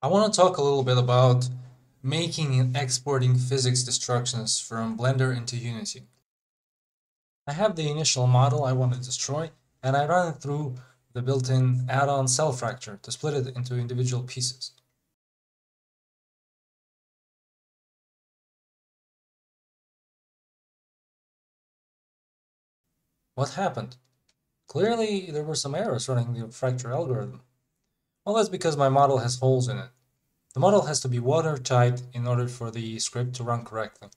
I want to talk a little bit about making and exporting physics destructions from Blender into Unity. I have the initial model I want to destroy, and I run it through the built-in add-on Cell Fracture to split it into individual pieces. What happened? Clearly, there were some errors running the fracture algorithm. Well, that's because my model has holes in it. The model has to be watertight in order for the script to run correctly.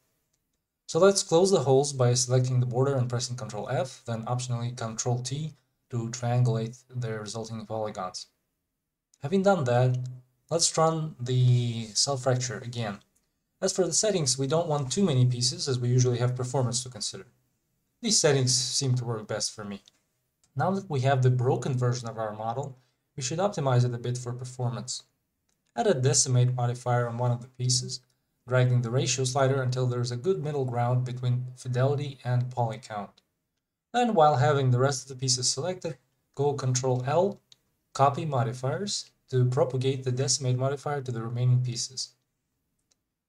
So let's close the holes by selecting the border and pressing Ctrl F, then optionally Ctrl T to triangulate the resulting polygons. Having done that, let's run the cell fracture again. As for the settings, we don't want too many pieces as we usually have performance to consider. These settings seem to work best for me. Now that we have the broken version of our model, we should optimize it a bit for performance. Add a decimate modifier on one of the pieces, dragging the ratio slider until there is a good middle ground between fidelity and poly count. Then, while having the rest of the pieces selected, go Ctrl L, copy modifiers, to propagate the decimate modifier to the remaining pieces.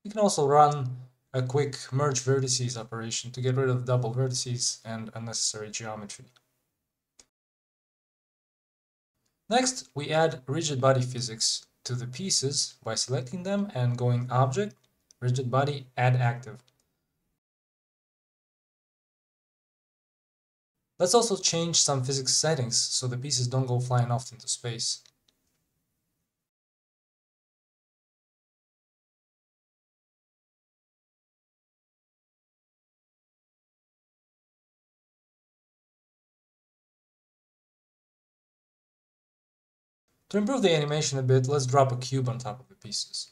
You can also run a quick merge vertices operation to get rid of double vertices and unnecessary geometry. Next, we add rigid body physics to the pieces by selecting them and going Object, Rigid Body, Add Active. Let's also change some physics settings so the pieces don't go flying off into space. To improve the animation a bit, let's drop a cube on top of the pieces.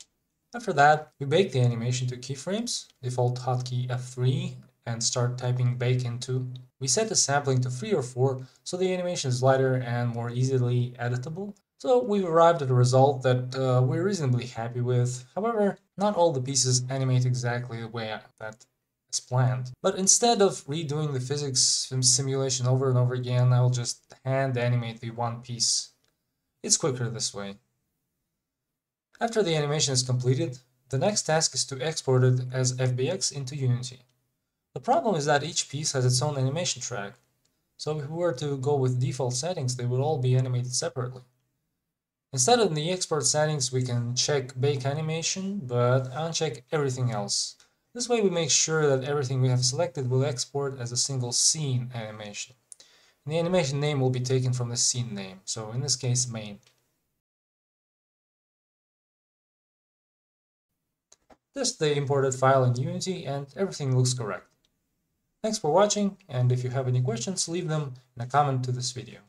After that, we bake the animation to keyframes, default hotkey F3, and start typing bake into. We set the sampling to 3 or 4 so the animation is lighter and more easily editable. So we've arrived at a result that uh, we're reasonably happy with. However, not all the pieces animate exactly the way that is planned. But instead of redoing the physics simulation over and over again, I'll just hand animate the one piece it's quicker this way. After the animation is completed, the next task is to export it as FBX into Unity. The problem is that each piece has its own animation track, so if we were to go with default settings, they would all be animated separately. Instead of the export settings, we can check bake animation, but uncheck everything else. This way we make sure that everything we have selected will export as a single scene animation. The animation name will be taken from the scene name, so in this case main. Test the imported file in Unity and everything looks correct. Thanks for watching and if you have any questions leave them in a comment to this video.